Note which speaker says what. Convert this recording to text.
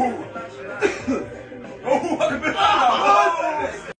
Speaker 1: oh, oh what a